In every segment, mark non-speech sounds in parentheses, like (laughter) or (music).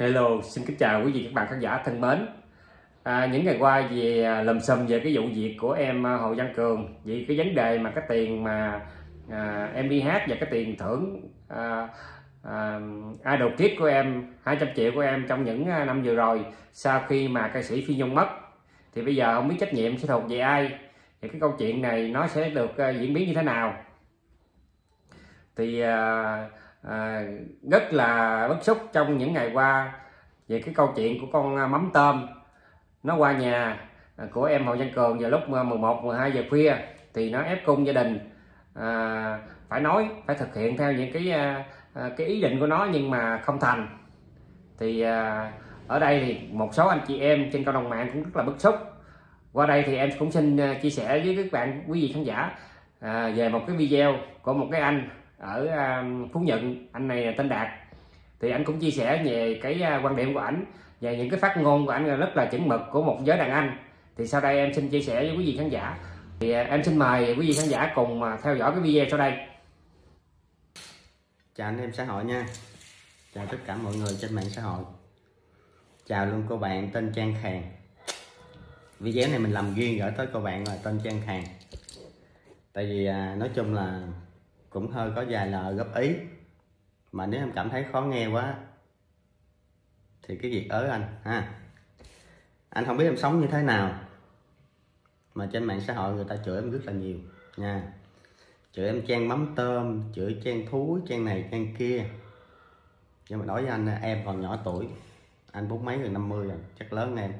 Hello, xin kính chào quý vị các bạn khán giả thân mến. À, những ngày qua về à, lầm lùm xùm về cái vụ việc của em à, Hồ Văn Cường. Vì cái vấn đề mà cái tiền mà à, em đi hát và cái tiền thưởng à, à, idol kiếp của em 200 triệu của em trong những à, năm vừa rồi sau khi mà ca sĩ Phi Nhung mất. Thì bây giờ không biết trách nhiệm sẽ thuộc về ai. Thì cái câu chuyện này nó sẽ được diễn biến như thế nào? Thì à, à, rất là bức xúc trong những ngày qua về cái câu chuyện của con à, mắm tôm. Nó qua nhà à, của em Hồ Văn Cường vào lúc à, 11 12 giờ khuya thì nó ép cung gia đình à, phải nói phải thực hiện theo những cái à, cái ý định của nó nhưng mà không thành. Thì à, ở đây thì một số anh chị em trên cộng đồng mạng cũng rất là bức xúc. Qua đây thì em cũng xin chia sẻ với các bạn quý vị khán giả à, về một cái video của một cái anh ở à, Phú Nhuận anh này là tên Đạt. Thì anh cũng chia sẻ về cái à, quan điểm của ảnh và những cái phát ngôn của anh rất là chuẩn mực của một giới đàn anh. Thì sau đây em xin chia sẻ với quý vị khán giả. Thì à, em xin mời quý vị khán giả cùng theo dõi cái video sau đây. Chào anh em xã hội nha. Chào tất cả mọi người trên mạng xã hội. Chào luôn cô bạn tên Trang Khang video này mình làm riêng gửi tới cô bạn là tên Trang Khang tại vì à, nói chung là cũng hơi có vài lời góp ý. Mà nếu em cảm thấy khó nghe quá, thì cái việc ở anh, ha. Anh không biết em sống như thế nào, mà trên mạng xã hội người ta chửi em rất là nhiều, nha. Chửi em trang mắm tôm, chửi trang thúi trang này trang kia. Nhưng mà đối với anh, em còn nhỏ tuổi, anh bốn mấy gần 50 rồi, chắc lớn em.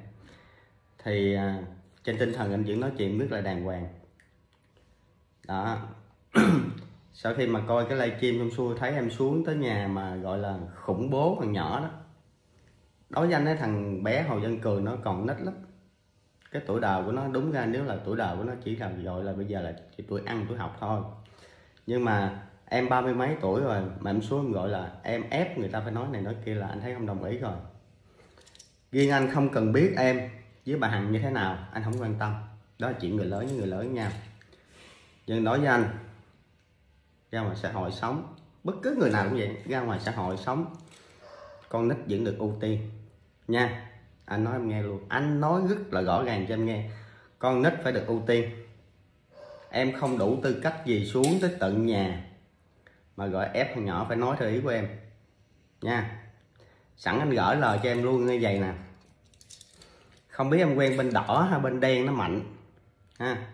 Thì à, trên tinh thần anh vẫn nói chuyện rất là đàng hoàng. Đó. (clears throat) sau khi mà coi cái livestream trong xuôi, thấy em xuống tới nhà mà gọi là khủng bố thằng nhỏ đó. Đối với anh ấy, thằng bé Hồ Văn Cường nó còn nít lắm. Cái tuổi đời của nó, đúng ra nếu là tuổi đời của nó chỉ là gọi là bây giờ là chỉ tuổi ăn, tuổi học thôi. Nhưng mà em ba mươi mấy tuổi rồi mà em xuống em gọi là em ép người ta phải nói này nói kia là anh thấy không đồng ý rồi. Riêng anh không cần biết em với bà hằng như thế nào, anh không quan tâm. Đó là chuyện người lớn với người lớn với nhau nhưng đối với anh ra ngoài xã hội sống. Bất cứ người nào cũng vậy, ra ngoài xã hội sống. Con nít vẫn được ưu tiên. Nha, anh nói em nghe luôn. Anh nói rất là rõ ràng cho em nghe. Con nít phải được ưu tiên. Em không đủ tư cách gì xuống tới tận nhà mà gọi ép thằng nhỏ phải nói theo ý của em. Nha, sẵn anh gửi lời cho em luôn như vậy nè. Không biết em quen bên đỏ hay bên đen nó mạnh. Ha,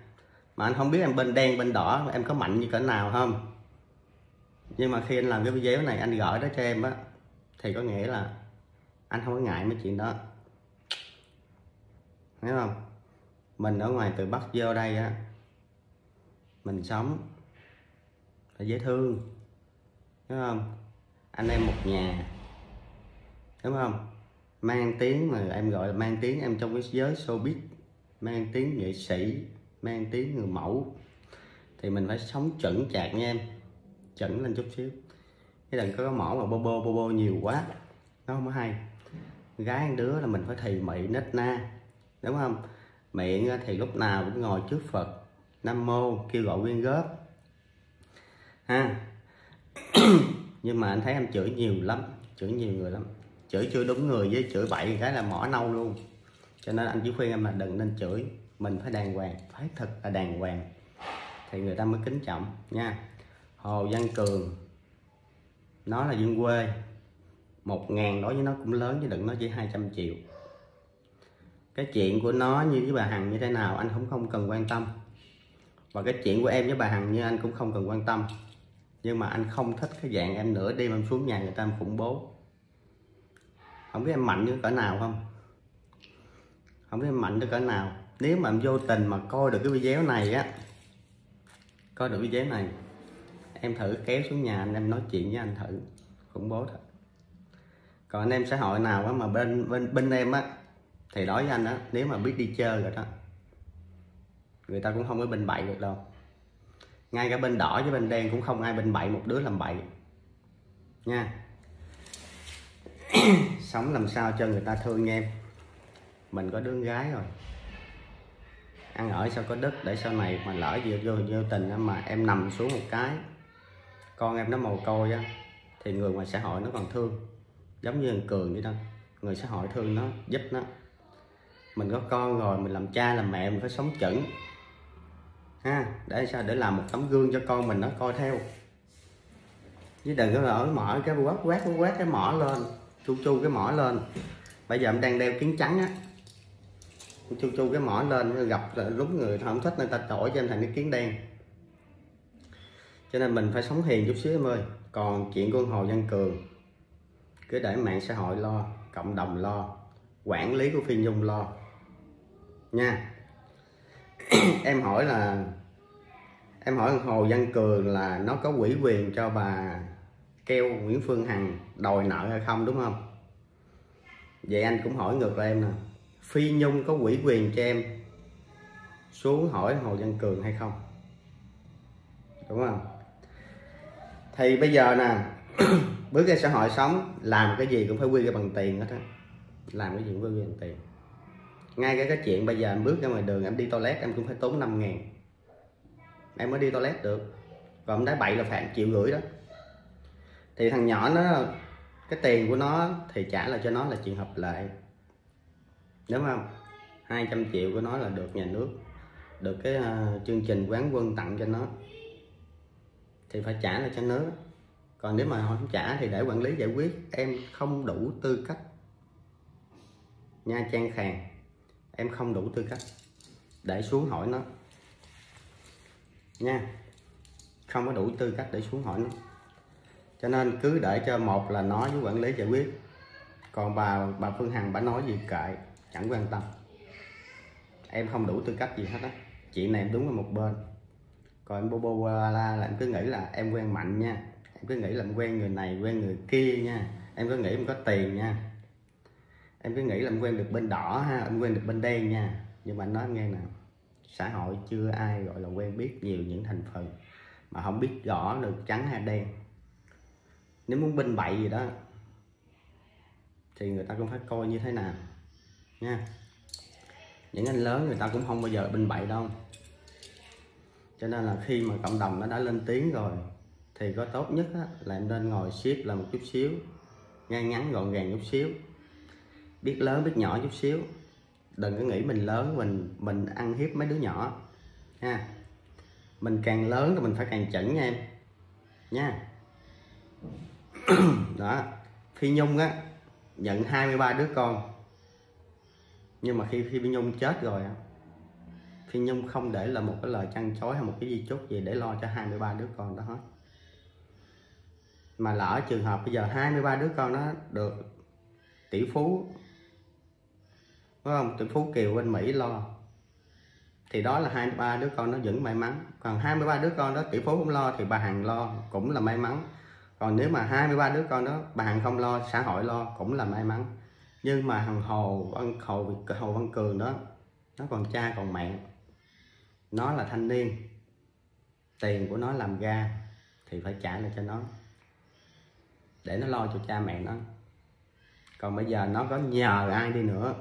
mà anh không biết em bên đen, bên đỏ em có mạnh như cỡ nào không? Nhưng mà khi anh làm cái video này, anh gửi đó cho em á, thì có nghĩa là anh không có ngại mấy chuyện đó. Thấy không? Mình ở ngoài từ bắc vô đây á, mình sống là dễ thương. Đúng không? Anh em một nhà. Đúng không? Mang tiếng mà em gọi là mang tiếng em trong cái giới showbiz. Mang tiếng nghệ sĩ, mang tiếng người mẫu. Thì mình phải sống chuẩn chạc nha em chỉnh lên chút xíu. Cái đừng có cái mỏ mà bô bô bô bô nhiều quá. Nó không có hay. Gái đứa là mình phải thì mị nết na, đúng không? Miệng thì lúc nào cũng ngồi trước phật, nam mô, kêu gọi quyên góp. Ha. (coughs) Nhưng mà anh thấy em chửi nhiều lắm, chửi nhiều người lắm. Chửi chưa đúng người với chửi bậy cái là mỏ nâu luôn. Cho nên anh chỉ khuyên em là đừng nên chửi. Mình phải đàng hoàng, phải thật là đàng hoàng. Thì người ta mới kính trọng, nha. Hồ Văn Cường. Nó là dân quê. Một ngàn đối với nó cũng lớn chứ đừng nói chỉ 200 triệu. Cái chuyện của nó như với bà Hằng như thế nào anh cũng không cần quan tâm. Và cái chuyện của em với bà Hằng như anh cũng không cần quan tâm. Nhưng mà anh không thích cái dạng em nửa đêm em xuống nhà người ta em khủng bố. Không biết em mạnh như cỡ nào không? Không biết em mạnh tới cỡ nào. Nếu mà em vô tình mà coi được cái video này á, coi được video này em thử kéo xuống nhà anh em nói chuyện với anh thử. Khủng bố thật. Còn anh em xã hội nào á mà bên bên bên em á thì đối với anh á nếu mà biết đi chơi rồi đó người ta cũng không có bên bậy được đâu. Ngay cả bên đỏ với bên đen cũng không ai bên bậy một đứa làm bậy. Nha. (coughs) Sống làm sao cho người ta thương em. Mình có đứa gái rồi. Ăn ở sao có đất để sau này mà lỡ vô vô, vô tình mà em nằm xuống một cái con em nó mồ côi á, thì người ngoài xã hội nó còn thương. Giống như thằng cường vậy đó, người xã hội thương nó, giúp nó. Mình có con rồi, mình làm cha, làm mẹ, mình phải sống chuẩn ha, để sao? Để làm một tấm gương cho con mình nó coi theo. Chứ đừng có ở mở cái quát quát quát cái mỏ lên, chu chu cái mỏ lên. Bây giờ em đang đeo kiến trắng á. Chu chu cái mỏ lên, gặp lúc người không thích người ta đổi cho em thành cái kiến đen cho nên mình phải sống hiền chút xíu em ơi. Còn chuyện của Hồ Văn Cường, cứ để mạng xã hội lo, cộng đồng lo, quản lý của Phi Nhung lo. Nha. (clears throat) Em hỏi là, em hỏi Hồ Văn Cường là nó có quỹ quyền cho bà keo Nguyễn Phương Hằng đòi nợ hay không, đúng không? Vậy anh cũng hỏi ngược lại em nè. Phi Nhung có quỹ quyền cho em xuống hỏi Hồ Văn Cường hay không? Đúng không? Thì bây giờ nè (clears throat) bước ra xã hội sống làm cái gì cũng phải quy ra bằng tiền hết á. Làm cái gì cũng phải quy bằng tiền. Ngay cái cái chuyện bây giờ em bước ra ngoài đường em đi toilet em cũng phải tốn 5 ngàn. Em mới đi toilet được. Còn em đá bậy là phạt triệu rưỡi đó. Thì thằng nhỏ nó cái tiền của nó thì trả lại cho nó là chuyện hợp lệ. Đúng không 200 triệu của nó là được nhà nước được cái uh, chương trình quán quân tặng cho nó thì phải trả lại cho nó. Còn nếu mà họ không trả thì để quản lý giải quyết. Em không đủ tư cách. Nha trang khàn em không đủ tư cách để xuống hỏi nó. Nha, không có đủ tư cách để xuống hỏi nó. Cho nên cứ để cho một là nói với quản lý giải quyết. Còn bà bà Phương Hằng bà nói gì kệ, chẳng quan tâm. Em không đủ tư cách gì hết á. Chị này em đúng ở một bên còn em bobo la là em cứ nghĩ là em quen mạnh nha. Em cứ nghĩ là em quen người này, quen người kia nha. Em cứ nghĩ em có tiền nha. Em cứ nghĩ là em quen được bên đỏ ha, em quen được bên đen nha. Nhưng mà anh nói nghe nè, xã hội chưa ai gọi là quen biết nhiều những thành phần mà không biết rõ được trắng hay đen. Nếu muốn binh bậy gì đó, thì người ta cũng phải coi như thế nào nha. Những anh lớn người ta cũng không bao giờ binh bậy đâu cho nên là khi mà cộng đồng nó đã lên tiếng rồi thì có tốt nhất á, là em nên ngồi ship là một chút xíu ngay ngắn gọn gàng chút xíu. Biết lớn biết nhỏ chút xíu. Đừng có nghĩ mình lớn mình mình ăn hiếp mấy đứa nhỏ nha mình càng lớn thì mình phải càng chẩn nha em nha. (clears throat) Đó phi nhung á nhận 23 đứa con. Nhưng mà khi phi nhung chết rồi á phi nhung không để là một cái lời chăn chối hay một cái gì chốt gì để lo cho 23 đứa con đó hết. Mà lỡ trường hợp bây giờ 23 đứa con nó được tỷ phú, phải không? Tỷ phú kiều bên mỹ lo, thì đó là 23 đứa con nó vẫn may mắn. Còn 23 đứa con đó tỷ phú không lo thì bà hằng lo cũng là may mắn. Còn nếu mà 23 đứa con đó bà hằng không lo, xã hội lo cũng là may mắn. Nhưng mà thằng hồ văn hồ hồ văn cường đó, nó còn cha còn mẹ nó là thanh niên. Tiền của nó làm ra thì phải trả lại cho nó. Để nó lo cho cha mẹ nó. Còn bây giờ nó có nhờ ai đi nữa,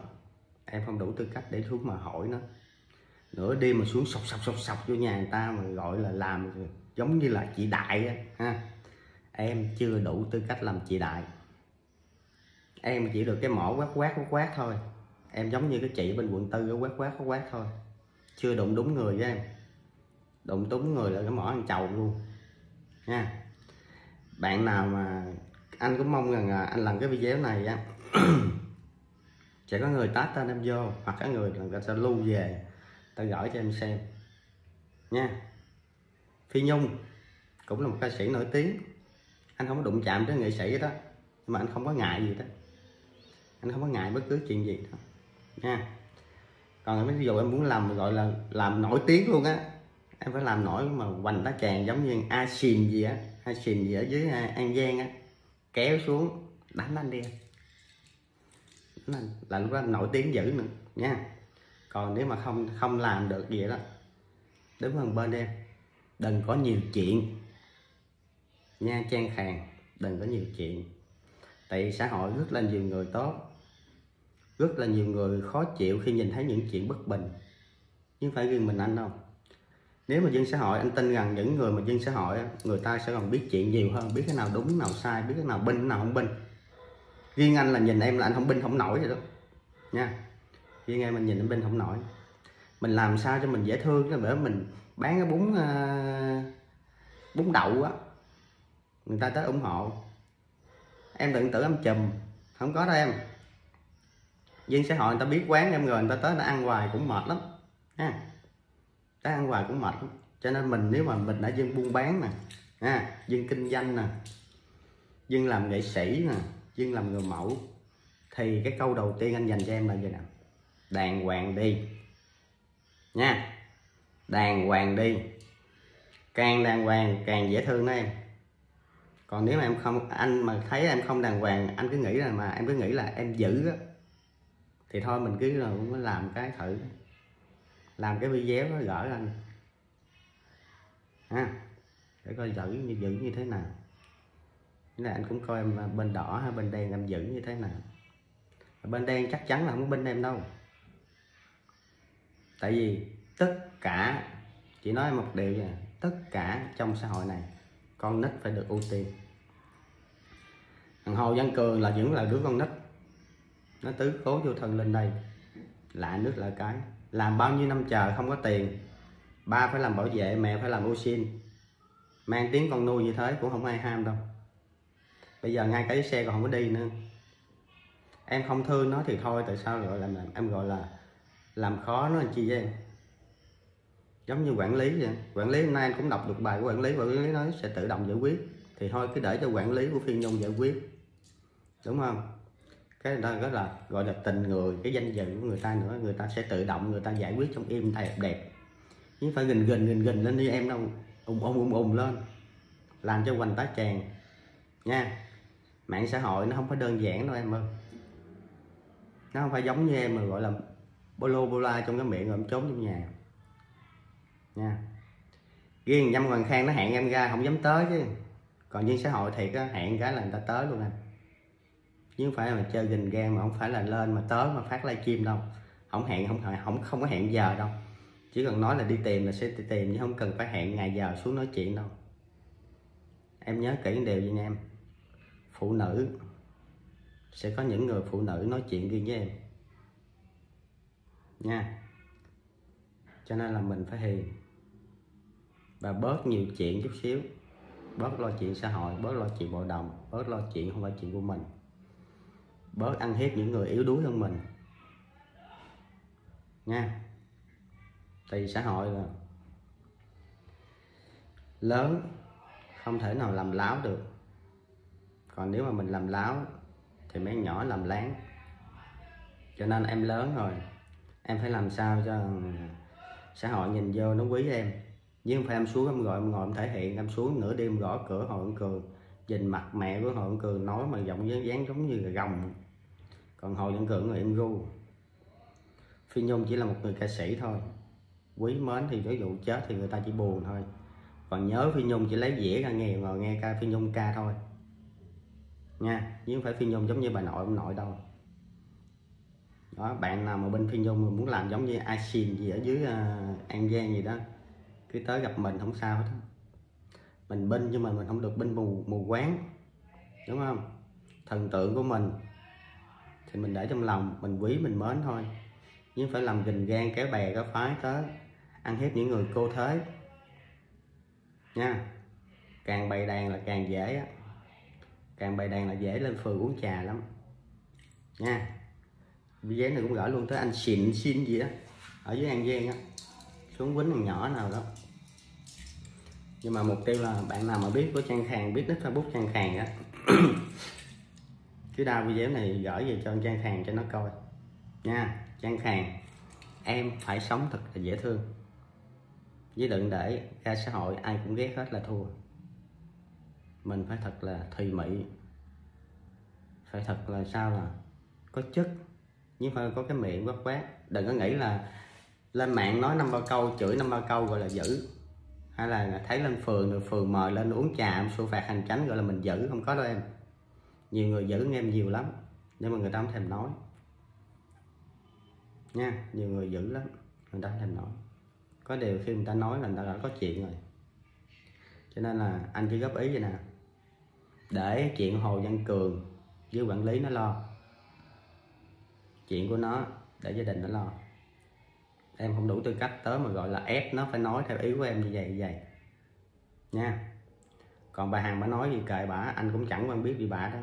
em không đủ tư cách để xuống mà hỏi nó. Nửa đêm mà xuống sọc sọc sọc sọc vô nhà người ta mà gọi là làm giống như là chị đại á, ha. Em chưa đủ tư cách làm chị đại. Em chỉ được cái mỏ quát quát quát quát thôi. Em giống như cái chị bên quận tư quát quát quát quát thôi chưa đụng đúng người với em đụng đúng người là cái mỏ ăn chầu luôn. Nha. Bạn nào mà, anh cũng mong rằng anh làm cái video này á, (clears throat) sẽ có người tát tên em vô, hoặc có người người ta lưu về, ta gửi cho em xem. Nha. Phi nhung cũng là một ca sĩ nổi tiếng. Anh không có đụng chạm tới nghệ sĩ đó, nhưng mà anh không có ngại gì đó. Anh không có ngại bất cứ chuyện gì đó. Nha còn ví dụ em muốn làm, gọi là làm nổi tiếng luôn á. Em phải làm nổi mà hoành đá tràng giống như a xìn gì á a xìn gì ở dưới à, an giang á. Kéo xuống, đánh anh đi. Anh, là lúc đó nổi tiếng dữ nữa, nha. Còn nếu mà không không làm được gì đó, đứng gần bên em, đừng có nhiều chuyện. Nha trang khàng, đừng có nhiều chuyện. Tại xã hội rất là nhiều người tốt rất là nhiều người khó chịu khi nhìn thấy những chuyện bất bình. Nhưng phải riêng mình anh đâu nếu mà dân xã hội anh tin rằng những người mà dân xã hội người ta sẽ còn biết chuyện nhiều hơn biết cái nào đúng nào sai biết cái nào binh cái nào không binh riêng anh là nhìn em là anh không binh không nổi rồi đó. Nha. Riêng em mình nhìn em binh không nổi. Mình làm sao cho mình dễ thương là bởi mình bán cái bún uh, bún đậu á người ta tới ủng hộ. Em đừng tưởng em chùm không có đâu em dân xã hội người ta biết quán em rồi người ta tới nó ăn hoài cũng mệt lắm, ha. Tới ăn hoài cũng mệt lắm. Cho nên mình, nếu mà mình đã dân buôn bán nè, ha, dân kinh doanh nè, dân làm nghệ sĩ nè, dân làm người mẫu, thì cái câu đầu tiên anh dành cho em là gì nào đàng hoàng đi, nha. Đàng hoàng đi. Càng đàng hoàng, càng dễ thương đó em. Còn nếu mà em không, anh mà thấy em không đàng hoàng, anh cứ nghĩ là mà, em cứ nghĩ là em giữ á thì thôi, mình cứ là cũng làm cái thử. Làm cái video nó gửi anh ha, để coi giữ như giữ như thế nào. Là anh cũng coi em bên đỏ hay bên đen em giữ như thế nào. Bên đen chắc chắn là không có bên em đâu. Tại vì tất cả, chỉ nói một điều là tất cả trong xã hội này, con nít phải được ưu tiên. Thằng hồ văn cường là vẫn là đứa con nít nó tứ cố vô thần lên đây lạ nước lạ cái. Làm bao nhiêu năm chờ không có tiền. Ba phải làm bảo vệ, mẹ phải làm ô xin. Mang tiếng con nuôi như thế cũng không ai ham đâu. Bây giờ ngay cái xe còn không có đi nữa. Em không thương nó thì thôi, tại sao gọi là em gọi là làm khó nó làm chi với em? Giống như quản lý vậy. Quản lý hôm nay anh cũng đọc được bài của quản lý quản lý nói sẽ tự động giải quyết. Thì thôi, cứ để cho quản lý của phiên nhung giải quyết. Đúng không? Cái đó rất là, gọi là tình người, cái danh dự của người ta nữa. Người ta sẽ tự động, người ta giải quyết trong im đẹp đẹp. Chứ phải gình gình gình gình lên đi, em đâu ùng ùng ùng ùng lên. Làm cho hoành tá tràn nha, mạng xã hội nó không phải đơn giản đâu em ơi. Nó không phải giống như em mà gọi là bolo bola trong cái miệng rồi em trốn trong nhà. Nha. Riêng nhâm hoàng khang nó hẹn em ra, không dám tới chứ. Còn trên xã hội thì có hẹn cái là người ta tới luôn anh chứ không phải là chơi gình gan mà không phải là lên mà tới mà phát livestream đâu. Không hẹn, không không không có hẹn giờ đâu. Chỉ cần nói là đi tìm là sẽ đi tìm, chứ không cần phải hẹn ngày giờ xuống nói chuyện đâu. Em nhớ kỹ điều gì nha em? Phụ nữ. Sẽ có những người phụ nữ nói chuyện riêng với em. Nha. Cho nên là mình phải hiền. Và bớt nhiều chuyện chút xíu. Bớt lo chuyện xã hội, bớt lo chuyện bộ đồng bớt lo chuyện không phải chuyện của mình bớt ăn hiếp những người yếu đuối hơn mình. Nha. Thì xã hội là lớn, không thể nào làm láo được. Còn nếu mà mình làm láo, thì mấy nhỏ làm láng. Cho nên em lớn rồi, em phải làm sao cho xã hội nhìn vô nó quý em. Nhưng phải em xuống em gọi, em ngồi em thể hiện, em xuống nửa đêm gõ cửa hội cường nhìn mặt mẹ của hội cường nói mà giọng dáng giống như là gồng còn hồ văn cường là em ru. Phi nhung chỉ là một người ca sĩ thôi. Quý mến thì ví dụ chết thì người ta chỉ buồn thôi. Còn nhớ phi nhung chỉ lấy dĩa ra nghe ngồi nghe ca phi nhung ca thôi. Nha chứ không phải phi nhung giống như bà nội ông nội đâu. Đó bạn nào mà bên phi nhung mà muốn làm giống như ai xin gì ở dưới uh, an giang gì đó cứ tới gặp mình không sao hết mình binh nhưng mà mình không được binh mù mù quán đúng không? Thần tượng của mình thì mình để trong lòng, mình quý, mình mến thôi. Nhưng phải làm gình gan kéo bè, kéo phái tới ăn hiếp những người cô thế. Nha. Càng bày đàn là càng dễ á. Càng bày đàn là dễ lên phường uống trà lắm. Nha. Video này cũng gửi luôn tới anh xịn xin gì đó ở dưới an giang á. Xuống quýnh thằng nhỏ nào đó. Nhưng mà mục tiêu là bạn nào mà biết của trang khàng, biết nick facebook trang khàng á. (clears throat) cứ đao video này gửi về cho trang khàng cho nó coi. Nha, trang khàng, em phải sống thật là dễ thương. Với đừng để ra xã hội ai cũng ghét hết là thua. Mình phải thật là thùy mị. Phải thật là sao là có chất, nhưng phải có cái miệng quát quát. Đừng có nghĩ là lên mạng nói năm ba câu, chửi năm ba câu gọi là dữ. Hay là thấy lên phường rồi phường mời lên uống trà em phạt hành tránh gọi là mình dữ, không có đâu em nhiều người dữ em nhiều lắm, nhưng mà người ta không thèm nói. Nha, nhiều người giữ lắm, người ta không thèm nói. Có điều khi người ta nói là người ta đã có chuyện rồi. Cho nên là anh chỉ góp ý vậy nè. Để chuyện hồ văn cường với quản lý nó lo. Chuyện của nó để gia đình nó lo. Em không đủ tư cách tới mà gọi là ép nó phải nói theo ý của em như vậy như vậy. Nha. Còn bà hàng bà nói gì kệ bà, anh cũng chẳng quan biết gì bà đó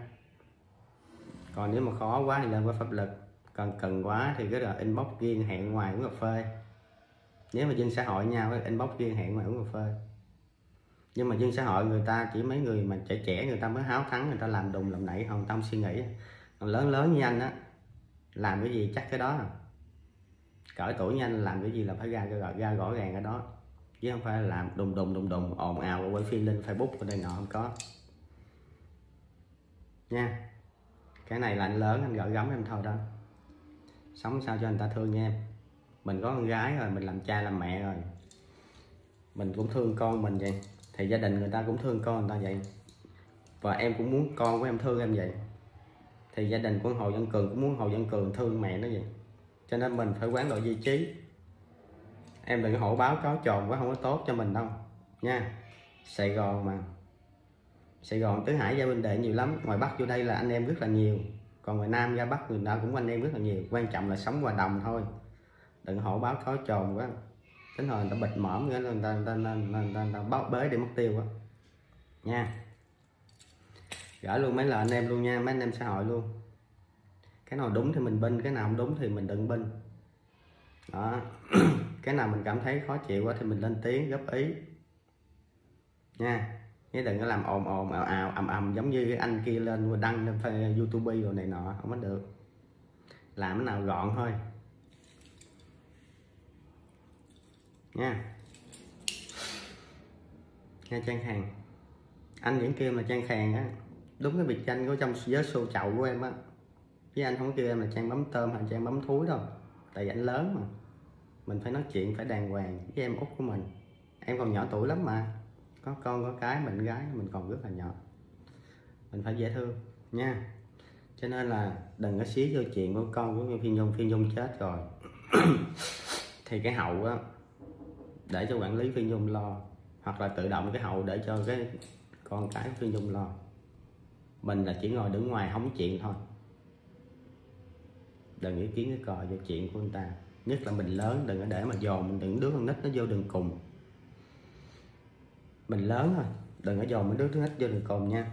còn nếu mà khó quá thì lên qua pháp lực. Còn cần quá thì cứ là inbox riêng hẹn ngoài uống cà phê. Nếu mà dân xã hội nhau thì inbox riêng hẹn ngoài uống cà phê. Nhưng mà dân xã hội người ta chỉ mấy người mà trẻ trẻ người ta mới háo thắng người ta làm đùng làm nảy không tâm suy nghĩ. Còn lớn lớn như anh á làm cái gì chắc cái đó. Cỡ tuổi như anh làm cái gì là phải ra ra, ra rõ ràng cái đó. Chứ không phải làm đùng đùng đùng đùng ồn ào quay phim lên facebook của đây nọ không có. Nha cái này là anh lớn, anh gỡ gắm em thôi đó. Sống sao cho người ta thương nha em. Mình có con gái rồi, mình làm cha làm mẹ rồi. Mình cũng thương con mình vậy. Thì gia đình người ta cũng thương con người ta vậy. Và em cũng muốn con của em thương em vậy. Thì gia đình của Hồ Văn Cường cũng muốn Hồ Văn Cường thương mẹ nó vậy. Cho nên mình phải quán độ duy trí em đừng hổ báo cáo tròn quá không có tốt cho mình đâu. Nha. Sài Gòn mà. Sài Gòn tứ hải gia Bình, đệ nhiều lắm. Ngoài Bắc vô đây là anh em rất là nhiều. Còn ngoài Nam ra Bắc người ta cũng anh em rất là nhiều. Quan trọng là sống hòa đồng thôi. Đừng hổ báo khó trồn quá. Tính hồi người ta bịt mõm người ta, người ta, người ta, người ta, người ta, người ta báo bế để mất tiêu quá. nha. Gửi luôn mấy lời anh em luôn nha mấy anh em xã hội luôn. Cái nào đúng thì mình binh cái nào không đúng thì mình đừng binh đó. (clears throat) Cái nào mình cảm thấy khó chịu quá thì mình lên tiếng góp ý. Nha chứ đừng có làm ồn ồn, ào ào, ầm ầm giống như anh kia lên đăng lên youtube rồi này nọ, không có được. Làm cái nào gọn thôi. Nha. Nha trang hàng anh vẫn kêu là trang hàng á, đúng cái biệt danh của trong giới xô chậu của em á. Với anh không kêu em là trang bấm tôm hay trang bấm thúi đâu. Tại vì anh lớn mà. Mình phải nói chuyện, phải đàng hoàng với em út của mình. Em còn nhỏ tuổi lắm mà có con, có cái, mình gái, mình còn rất là nhỏ. Mình phải dễ thương, nha. Cho nên là đừng có xí vô chuyện của con của phi nhung phi nhung chết rồi. (coughs) Thì cái hậu á, để cho quản lý phi nhung lo, hoặc là tự động cái hậu để cho cái con cái phi nhung lo. Mình là chỉ ngồi đứng ngoài hóng chuyện thôi. Đừng ý kiến cái cò vô chuyện của người ta. Nhất là mình lớn, đừng có để mà dồn mình, đừng đứa con nít nó vô đường cùng mình lớn rồi. Đừng có dồn mấy đứa thứ nhất vô đường cồn nha.